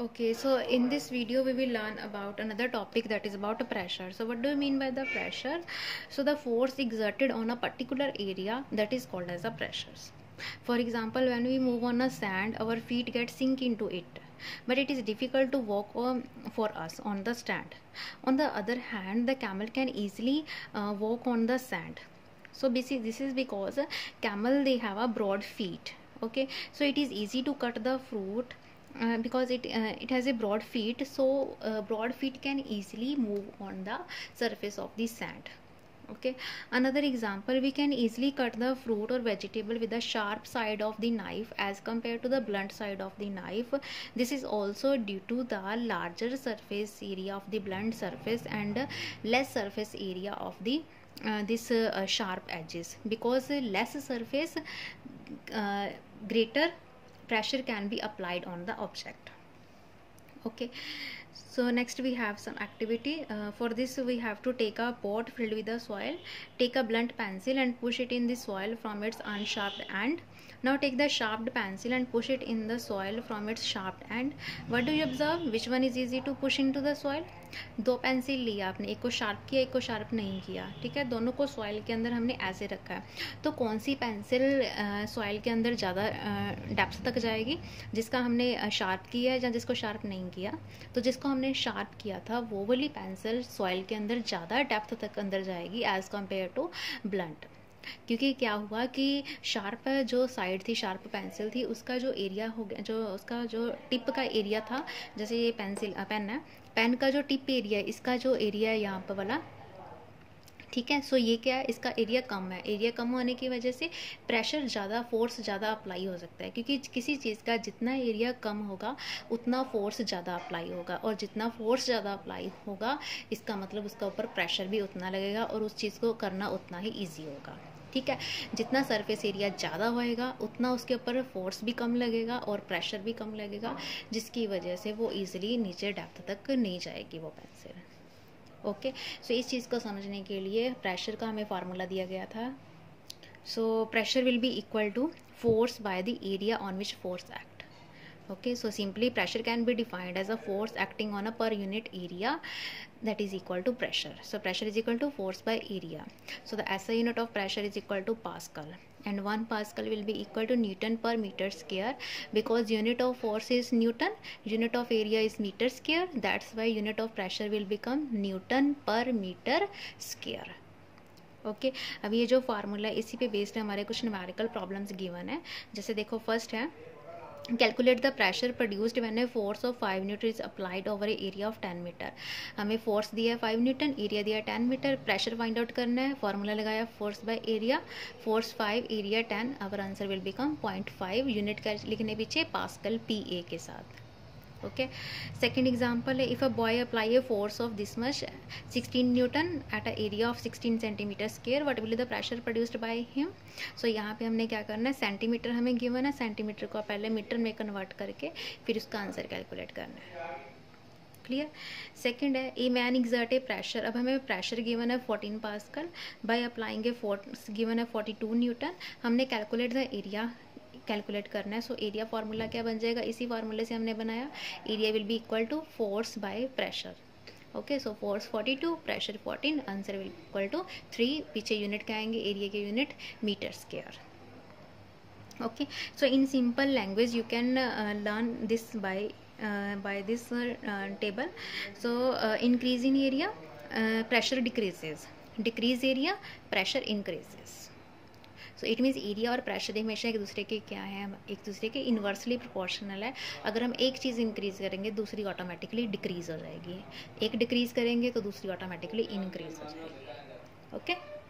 Okay, so in this video we will learn about another topic that is about a pressure. So what do you mean by the pressure? So the force exerted on a particular area that is called as a pressures. For example, when we move on a sand, our feet get sink into it. But it is difficult to walk on, for us on the sand. On the other hand, the camel can easily uh, walk on the sand. So this is because camel they have a broad feet. Okay, so it is easy to cut the fruit uh, because it uh, it has a broad feet so uh, broad feet can easily move on the surface of the sand. Okay? Another example we can easily cut the fruit or vegetable with the sharp side of the knife as compared to the blunt side of the knife. This is also due to the larger surface area of the blunt surface and less surface area of the uh, this uh, sharp edges. Because less surface greater pressure can be applied on the object. Okay so next we have some activity uh, for this we have to take a pot filled with the soil take a blunt pencil and push it in the soil from its unsharpened end now take the sharpened pencil and push it in the soil from its sharp end what do you observe which one is easy to push into the soil दो pencil लिया आपने एक को sharp किया एक को sharp नहीं किया ठीक है दोनों को सॉइल के अंदर हमने ऐसे रखा है तो कौन सी पेंसिल सॉइल के अंदर ज़्यादा डेप्थ तक जाएगी जिसका हमने शार्प किया है या जिसको शार्प नहीं किया तो जिसको हमने शार्प किया था, वो वाली पेंसिल सॉइल के अंदर ज़्यादा डेप्थ तक अंदर जाएगी एज़ कंपेयर टू ब्लंट क्योंकि क्या हुआ कि शार्प जो साइड थी शार्प पेंसिल थी, उसका जो एरिया हो गया, जो उसका जो टिप का एरिया था, जैसे ये पेंसिल पेन है पेन का जो टिप एरिया इसका जो एरिया है यहाँ पर वाला ठीक है? सो ये क्या है? इसका एरिया कम है। एरिया कम होने की वजह से प्रेशर ज़्यादा फोर्स ज़्यादा अप्लाई हो सकता है। क्योंकि किसी चीज़ का जितना एरिया कम होगा, उतना फोर्स ज़्यादा अप्लाई होगा। और जितना फोर्स ज़्यादा अप्लाई होगा, इसका मतलब उसका ऊपर प्रेशर भी उतना लगेगा और उस चीज़ को करना उतना ही ईजी होगा। ठीक है? जितना सरफेस एरिया ज़्यादा होएगा, उतना उसके ऊपर फोर्स भी कम लगेगा और प्रेशर भी कम लगेगा, जिसकी वजह से वो ईजिली नीचे डेप्थ तक नहीं जाएगी वो पेंसिल ओके सो इस चीज़ को समझने के लिए प्रेशर का हमें फार्मूला दिया गया था। So pressure will be equal to force by the area on which force act okay so simply pressure can be defined as a force acting on a per unit area that is equal to pressure so pressure is equal to force by area so the S unit of pressure is equal to pass and 1 Pascal will be equal to Newton per meter square because unit of force is Newton unit of area is meter square that's why unit of pressure will become Newton per meter square okay okay, अब ये जो formula है इसी पे based है हमारे कुछ numerical problems given है जैसे देखो फ़र्स्ट है कैलकुलेट द प्रेशर प्रोड्यूस्ड मैंने a force of five newton is applied over a area of ten metre हमें फोर्स दिया है फाइव न्यूटन एरिया दिया है ten metre pressure find out करना है. फॉर्मूला लगाया force by area force five area ten our answer will become point five unit का लिखने पीछे पास्कल पी ए के साथ। Okay. Second example, if a boy apply a force of this much 16 newton at a area of 16 centimeter square, what will be the pressure produced by him? So, यहाँ पे हमने क्या करना है? Centimetre हमें given है सेंटीमीटर को पहले मीटर में कन्वर्ट करके, फिर उसका आंसर कैलकुलेट करना है। क्लियर सेकंड है a man exert a pressure अब हमें प्रेशर गिवन है 14 pascal. By applying a force given है 42 न्यूटन हमने कैलकुलेट द एरिया कैलकुलेट करना है। सो एरिया फार्मूला क्या बन जाएगा? इसी फार्मूले से हमने बनाया। Area will be equal to force by pressure okay so force 42 pressure 14 answer will equal to three पीछे यूनिट क्या आएँगे? एरिया के unit metre square okay so in simple language you can learn this by by this table so increase in area pressure decreases decrease area pressure increases so it means area और pressure हमेशा एक दूसरे के क्या है? एक दूसरे के इन्वर्सली प्रोपोर्शनल है। अगर हम एक चीज़ इंक्रीज़ करेंगे, दूसरी ऑटोमेटिकली डिक्रीज़ हो जाएगी। एक डिक्रीज़ करेंगे तो दूसरी ऑटोमेटिकली इंक्रीज़ हो जाएगी। Okay okay?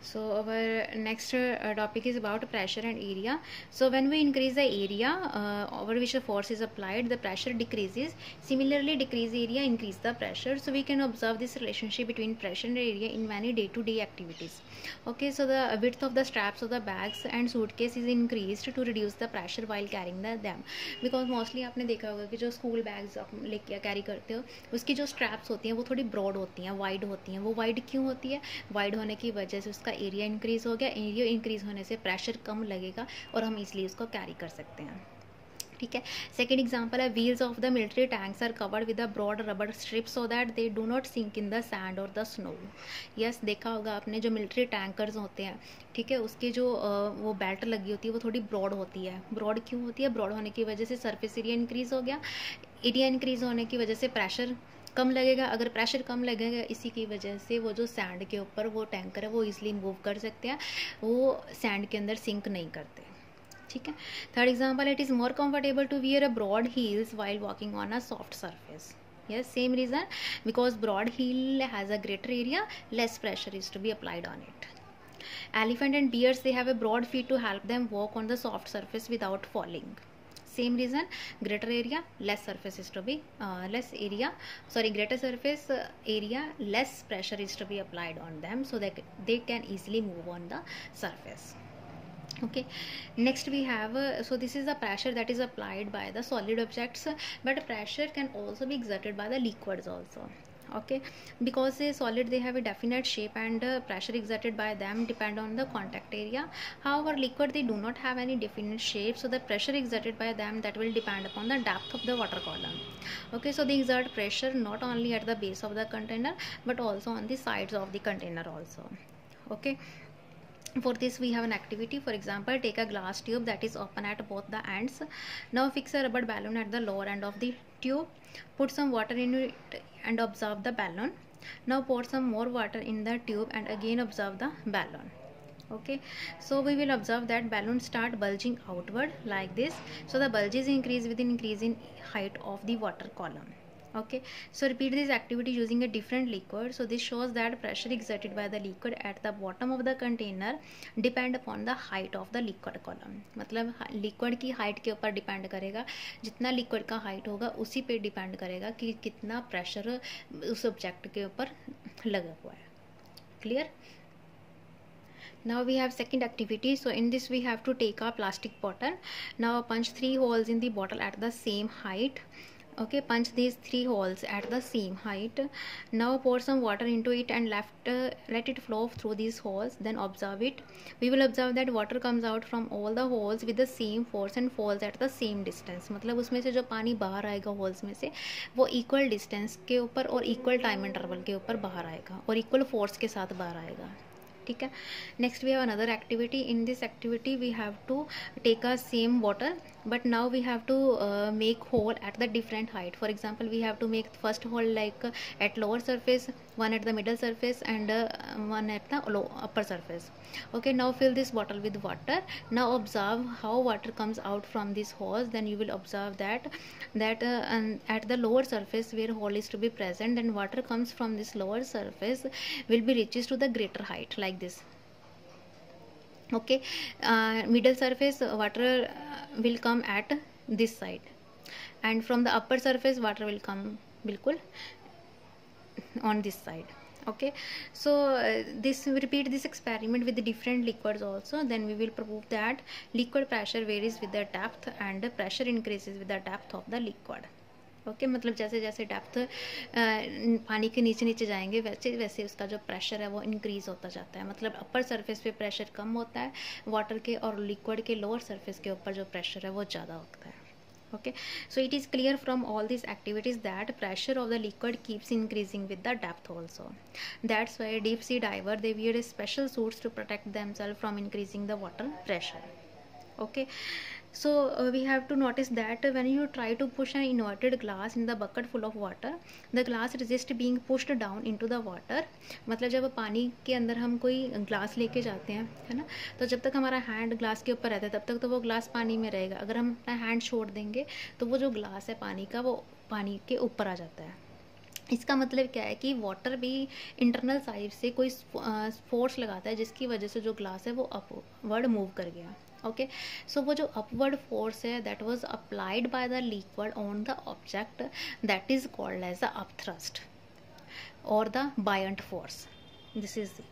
So our next uh, topic is about pressure and area so when we increase the area uh, over which the force is applied the pressure decreases similarly decrease area increase the pressure so we can observe this relationship between pressure and area in many day-to-day activities okay so the width of the straps of the bags and suitcase is increased to reduce the pressure while carrying the them because mostly आपने देखा होगा कि जो school bags आप लेके carry करते हो उसकी जो स्ट्रैप्स होती हैं वो थोड़ी ब्रॉड होती हैं वाइड होती हैं वो वाइड क्यों होती है वाइड होने की वजह से उसका उसका एरिया इंक्रीज़ हो गया एरिया इंक्रीज़ होने से प्रेशर कम लगेगा और हम इसलिए उसको कैरी कर सकते हैं। ठीक है? सेकेंड एग्ज़ाम्पल है wheels of the military tanks are covered with a broad rubber strip so that they do not sink in the sand और द स्नो यस देखा होगा आपने, जो मिलिट्री टैंकर्स होते हैं, ठीक है? उसकी जो वो बेल्ट लगी होती है, वो थोड़ी ब्रॉड होती है। ब्रॉड क्यों होती है? ब्रॉड होने की वजह से सरफेस एरिया इंक्रीज हो गया। एरिया इंक्रीज होने की वजह से प्रेशर कम लगेगा, अगर प्रेशर कम लगेगा, इसी की वजह से वो जो सैंड के ऊपर वो टैंकर है, वो इजली मूव कर सकते हैं। वो सैंड के अंदर सिंक नहीं करते। ठीक है? Third example it is more comfortable to wear a broad heels while walking on a soft surface yes same reason because broad heel has a greater area less pressure is to be applied on it elephant and bears they have a broad feet to help them walk on the soft surface without falling same reason greater area less surface is to be uh, less area sorry greater surface uh, area less pressure is to be applied on them so that they can easily move on the surface. Okay. Next we have uh, so this is the pressure that is applied by the solid objects but pressure can also be exerted by the liquids also okay? Because a solid they have a definite shape and uh, pressure exerted by them depend on the contact area. However liquid they do not have any definite shape so the pressure exerted by them that will depend upon the depth of the water column. Okay? So they exert pressure not only at the base of the container but also on the sides of the container also. Okay for this we have an activity. For example take a glass tube that is open at both the ends. Now fix a rubber balloon at the lower end of the tube. Put some water in it and observe the balloon now pour some more water in the tube and again observe the balloon okay? So we will observe that balloon start bulging outward like this. So the bulges increase with increase in height of the water column okay so repeat this activity using a different liquid so this shows that pressure exerted by the liquid at the bottom of the container depend upon the height of the liquid column मतलब liquid की height के ऊपर depend करेगा जितना liquid का height होगा उसी पे depend करेगा कि कितना pressure उस object के ऊपर लगा हुआ है clear now we have second activity so in this we have to take a plastic bottle now punch three holes in the bottle at the same height okay punch these three holes at the same height now pour some water into it and left uh, let it flow through these holes then observe it we will observe that water comes out from all the holes with the same force and falls at the same distance मतलब उसमें से जो पानी बाहर आएगा holes में से वो इक्वल डिस्टेंस के ऊपर और इक्वल टाइम इंटरवल के ऊपर बाहर आएगा और इक्वल फोर्स के साथ बाहर आएगा ठीक है? Next we have another activity in this activity we have to take a same water but now we have to make hole at the different height for example we have to make first whole like at lower surface one at the middle surface and uh, one at the low, upper surface. Okay now fill this bottle with water. Now observe how water comes out from this hose. Then you will observe that that uh, at the lower surface where hole is to be present then water comes from this lower surface will be reaches to the greater height like this. Okay uh, middle surface water uh, will come at this side. And from the upper surface water will come bilkul on this side okay so uh, this repeat this experiment with the different liquids also then we will prove that liquid pressure varies with the depth and the pressure increases with the depth of the liquid okay okay, मतलब जैसे जैसे depth पानी के नीचे नीचे जाएँगे वैसे वैसे उसका जो प्रेशर है वो इंक्रीज होता जाता है मतलब अपर सरफेस पे प्रेशर कम होता है वाटर के और लिक्विड के लोअर सरफेस के ऊपर जो प्रेशर है वो ज़्यादा होता है okay? So it is clear from all these activities that pressure of the liquid keeps increasing with the depth also. That's why deep sea diver they wear special suits to protect themselves from increasing the water pressure. Okay so uh, we have to notice that when you try to push an inverted glass in the bucket full of water the glass resist being pushed down into the water. मतलब जब पानी के अंदर हम कोई glass लेके जाते हैं है ना? तो जब तक हमारा हैंड ग्लास के ऊपर रहता है तब तक तो वो ग्लास पानी में रहेगा। अगर हम अपना हैंड छोड़ देंगे तो वो जो ग्लास है पानी का वो पानी के ऊपर आ जाता है। इसका मतलब क्या है कि वाटर भी इंटरनल साइड से कोई फोर्स लगाता है जिसकी वजह से जो ग्लास है वो अपवर्ड मूव कर गया। okay? So wo jo upward force that was applied by the liquid on the object that is called as the upthrust or the buoyant force. This is the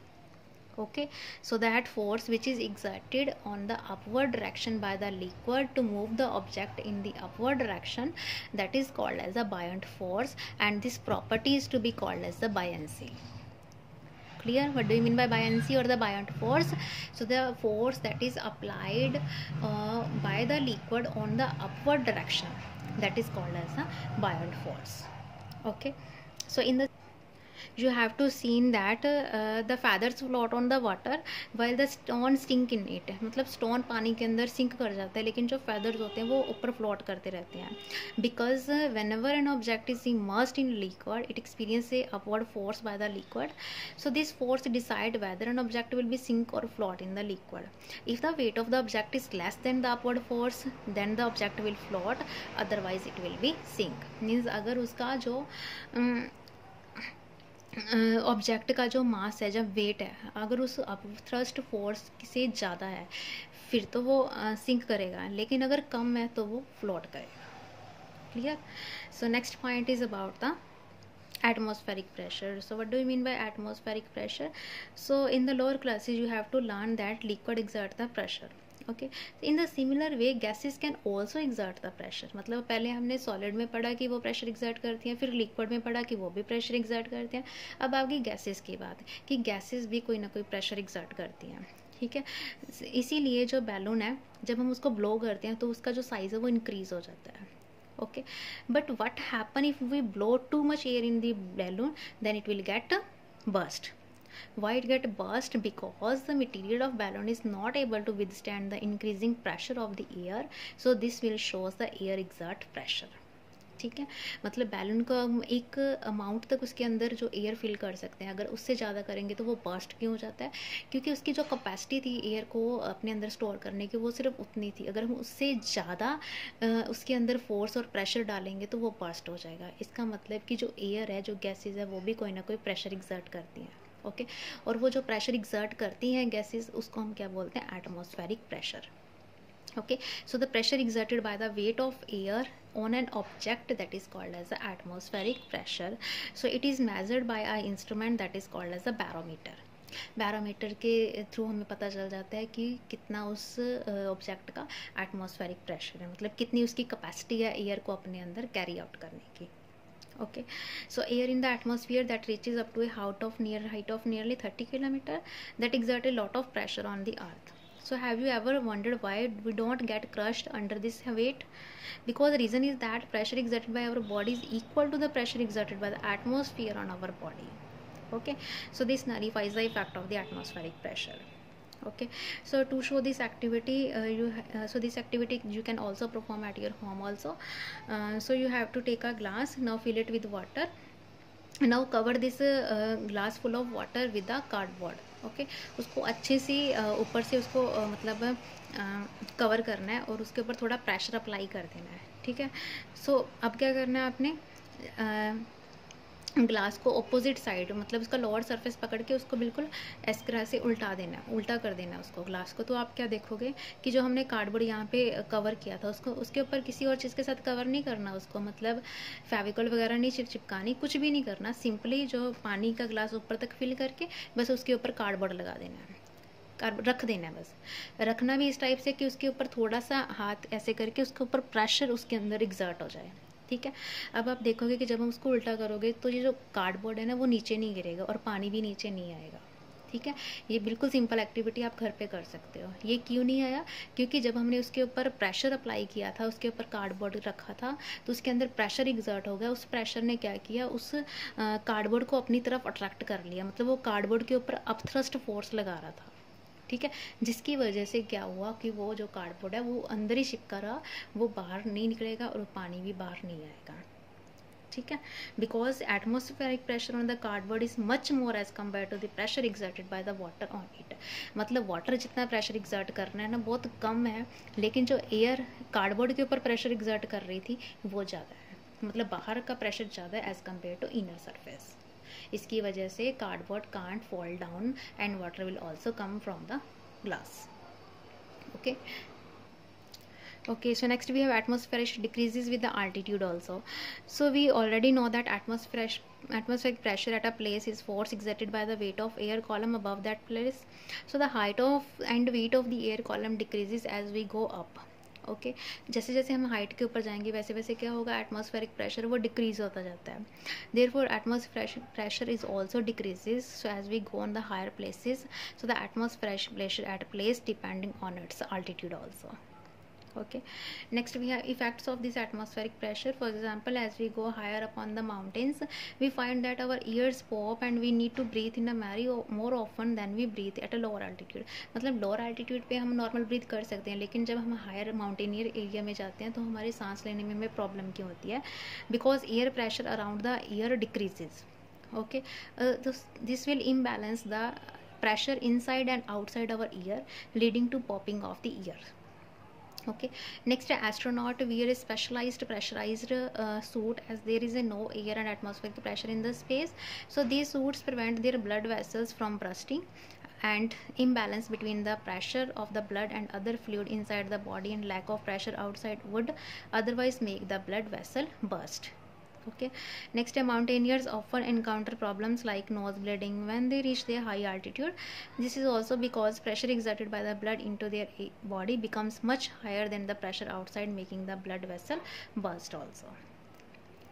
okay? So that force which is exerted on the upward direction by the liquid to move the object in the upward direction that is called as the buoyant force and this property is to be called as the buoyancy clear what do you mean by buoyancy or the buoyant force? So the force that is applied uh, by the liquid on the upward direction that is called as a buoyant force. Okay? So in the you have to seen that uh, the feathers float on the water while the stone sink in it मतलब stone पानी के अंदर sink कर जाता है लेकिन जो feathers होते हैं वो ऊपर float करते रहते हैं because uh, whenever an object is immersed in liquid it experiences a upward force by the liquid so this force decide whether an object will be sink or float in the liquid if the weight of the object is less than the upward force then the object will float otherwise it will be sink means अगर उसका जो um, object का जो मास है, जब wait है, अगर उस थ्रस्ट फोर्स से ज़्यादा है, फिर तो वो सिंक करेगा। लेकिन अगर कम है तो वो फ्लोट करेगा। Clear so next point is about the atmospheric pressure so what do you mean by atmospheric pressure so in the lower classes you have to learn that liquid exert the pressure okay in the similar way gases can also exert the pressure मतलब पहले हमने solid में पढ़ा कि वो pressure exert करती हैं, फिर लिक्विड में पढ़ा कि वो भी प्रेशर एग्जर्ट करते हैं। अब आपकी गैसेस की बात, कि गैसेस भी कोई ना कोई प्रेशर एग्जर्ट करती हैं। ठीक है? इसीलिए जो बैलून है, जब हम उसको ब्लो करते हैं तो उसका जो साइज़ है वो इंक्रीज हो जाता है। Okay but what happen if we blow too much air in the balloon, then it will get burst. Why it get burst? Because the material of balloon is not able to withstand the increasing pressure of the air. So, this will shows the air exert pressure. ठीक है? मतलब balloon का एक amount तक उसके अंदर जो air fill कर सकते हैं, अगर उससे ज़्यादा करेंगे तो वो बर्स्ट क्यों हो जाता है? क्योंकि उसकी जो कैपेसिटी थी एयर को अपने अंदर स्टोर करने की, वो सिर्फ़ उतनी थी। अगर हम उससे ज़्यादा उसके अंदर फोर्स और प्रेशर डालेंगे तो वो बर्स्ट हो जाएगा। इसका मतलब कि जो एयर है, जो गैसेज है, वो भी कोई ना कोई प्रेशर एग्जर्ट करती हैं। ओके? और वो जो प्रेशर एग्जर्ट करती हैं गैसेज उसको हम क्या बोलते हैं? Atmospheric pressure okay? So the pressure exerted by the wait of air on an object that is called as a atmospheric pressure so it is measured by a instrument that is called as a barometer barometer के through हमें पता चल जाता है कि कितना उस object का एटमोस्फेरिक प्रेशर है। मतलब कितनी उसकी कैपेसिटी है एयर को अपने अंदर कैरी आउट करने की। Okay. So air in the atmosphere that reaches up to a height of near height of nearly 30 kilometer that exert a lot of pressure on the earth. So have you ever wondered why we don't get crushed under this weight? Because the reason is that pressure exerted by our body is equal to the pressure exerted by the atmosphere on our body. Okay. So this nullifies the effect of the atmospheric pressure okay so to show this activity uh, you uh, so this activity you can also perform at your home also uh, so you have to take a glass now fill it with water now cover this uh, glass full of water with the cardboard okay okay? उसको अच्छे से uh, ऊपर से उसको uh, मतलब cover uh, करना है और उसके ऊपर थोड़ा प्रेशर अप्लाई कर देना है ठीक है सो so, अब क्या करना है आपने ग्लास को ऑपोजिट साइड मतलब उसका लोअर सरफेस पकड़ के उसको बिल्कुल इस तरह से उल्टा देना, उल्टा कर देना उसको ग्लास को। तो आप क्या देखोगे कि जो हमने कार्डबोर्ड यहाँ पे कवर किया था, उसको, उसके ऊपर किसी और चीज़ के साथ कवर नहीं करना उसको मतलब फेविकॉल वगैरह नहीं चिप चिपकानी कुछ भी नहीं करना सिंपली जो पानी का ग्लास ऊपर तक फिल करके बस उसके ऊपर कार्डबोर्ड लगा देना है। रख देना है बस। रखना भी इस टाइप से कि उसके ऊपर थोड़ा सा हाथ ऐसे करके उसके ऊपर प्रेशर उसके अंदर एग्जर्ट हो जाए। ठीक है? अब आप देखोगे कि जब हम उसको उल्टा करोगे तो ये जो कार्डबोर्ड है ना, वो नीचे नहीं गिरेगा और पानी भी नीचे नहीं आएगा। ठीक है? ये बिल्कुल सिंपल एक्टिविटी आप घर पे कर सकते हो। ये क्यों नहीं आया? क्योंकि जब हमने उसके ऊपर प्रेशर अप्लाई किया था, उसके ऊपर कार्डबोर्ड रखा था तो उसके अंदर प्रेशर एग्जर्ट हो गया। उस प्रेशर ने क्या किया? उस कार्डबोर्ड को अपनी तरफ़ अट्रैक्ट कर लिया। मतलब वो कार्डबोर्ड के ऊपर अपथ्रस्ट फोर्स लगा रहा था। ठीक है? जिसकी वजह से क्या हुआ कि वो जो कार्डबोर्ड है, वो अंदर ही चिपका रहा, वो बाहर नहीं निकलेगा और पानी भी बाहर नहीं आएगा। ठीक है? Because atmospheric pressure on the cardboard is much more as compare to the pressure exerted by the water on it मतलब वाटर जितना प्रेशर एग्जर्ट करना है ना, बहुत कम है, लेकिन जो एयर कार्डबोर्ड के ऊपर प्रेशर एग्जर्ट कर रही थी, वो ज़्यादा है। मतलब बाहर का प्रेशर ज़्यादा है as compare to inner surface इसकी वजह से cardboard can't fall down and water will also come from the glass okay okay so next we have atmospheric decreases with the altitude also so we already know that atmospheric atmospheric pressure at a place is force exerted by the wait of air column above that place so the height of and wait of the air column decreases as we go up okay? जैसे जैसे हम height के ऊपर जाएँगे वैसे वैसे क्या होगा? एटमॉस्फेरिक प्रेशर वो डिक्रीज होता जाता है। देर four atmosphere pressure is also decreases so as we go on the higher places so the atmosphere pressure at place depending on its altitude also. Okay next we have effects of this atmospheric pressure for example as we go higher up on the mountains we find that our ears pop and we need to breathe in a merry more often than we breathe at a lower altitude मतलब lower altitude पर हम normal breath कर सकते हैं, लेकिन जब हम higher mountaineer area में जाते हैं तो हमारे सांस लेने में हमें प्रॉब्लम क्यों होती है? Because year pressure around the ear decreases okay this will imbalance the pressure inside and outside our ear leading to popping of the ear okay. Next astronaut wear a specialized pressurized uh, suit as there is a no air and atmospheric pressure in the space. So these suits prevent their blood vessels from bursting and imbalance between the pressure of the blood and other fluid inside the body and lack of pressure outside would otherwise make the blood vessel burst okay? Next mountaineers often encounter problems like nose bleeding. When they reach their high altitude this is also because pressure exerted by the blood into their body becomes much higher than the pressure outside making the blood vessel burst also.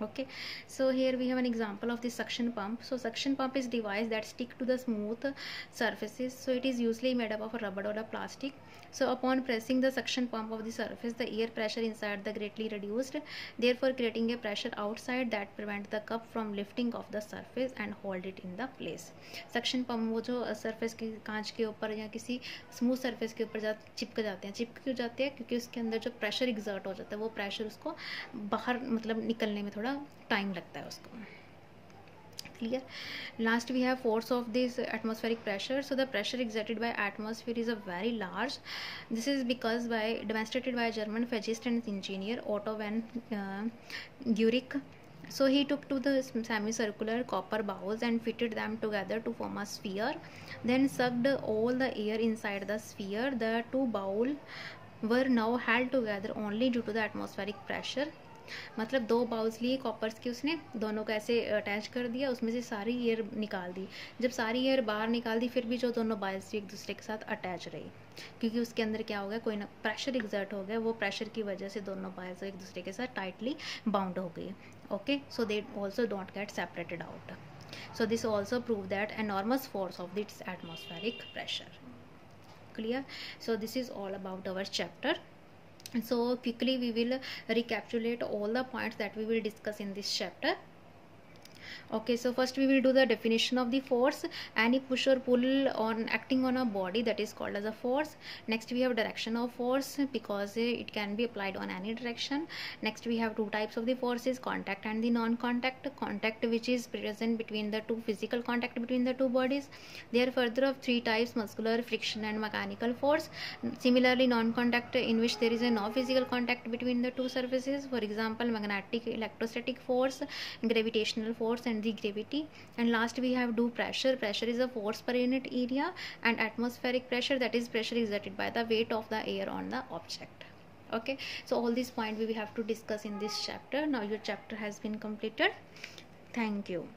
Okay? So here we have an example of the suction pump. So suction pump is device that stick to the smooth surfaces. So it is usually made up of a rubber or a plastic so upon pressing the suction pump of the surface the air pressure inside the greatly reduced therefore creating a pressure outside that prevent the cup from lifting off the surface and hold it in the place suction pump वो जो surface के कांच के ऊपर या किसी smooth surface के ऊपर जा चिपक जाते हैं चिपक क्यों जाते हैं क्योंकि उसके अंदर जो pressure exert हो जाता है वो pressure बाहर मतलब निकलने में थोड़ा थोड़ा टाइम लगता है उसको clear. Last we have force of this atmospheric pressure. So the pressure exerted by atmosphere is a very large. This is because by demonstrated by a german physicist and engineer otto von uh, guericke. So he took to the semicircular copper bowls and fitted them together to form a sphere then sucked all the air inside the sphere. The two bowls were now held together only due to the atmospheric pressure मतलब दो bowls लिए Cowper's के उसने, दोनों को ऐसे attach कर दिया, उसमें से सारी एयर निकाल दी। जब सारी एयर बाहर निकाल दी, फिर भी जो दोनों बाउल्स एक दूसरे के साथ अटैच रही। क्योंकि उसके अंदर क्या हो गया, कोई ना प्रेशर एग्जर्ट हो गया, वो प्रेशर की वजह से दोनों बाउल्स एक दूसरे के साथ टाइटली बाउंड हो गई। Okay so they also don't get separated out so, this also prove that enormous force of this atmospheric pressure. Clear? So, this is all about our chapter. So quickly we will recapitulate all the points that we will discuss in this chapter okay so first we will do the definition of the force. Any push or pull on acting on a body that is called as a force. Next we have direction of force because eh, it can be applied on any direction. Next we have two types of the forces contact and the non-contact. Contact which is present between the two physical contact between the two bodies. There are further of three types muscular friction and mechanical force. Similarly non-contact in which there is a no physical contact between the two surfaces. For example magnetic electrostatic force gravitational force and the gravity. And last we have do pressure. Pressure is a force per unit area and atmospheric pressure that is pressure exerted by the weight of the air on the object. Okay? So all these points we have to discuss in this chapter. Now your chapter has been completed. Thank you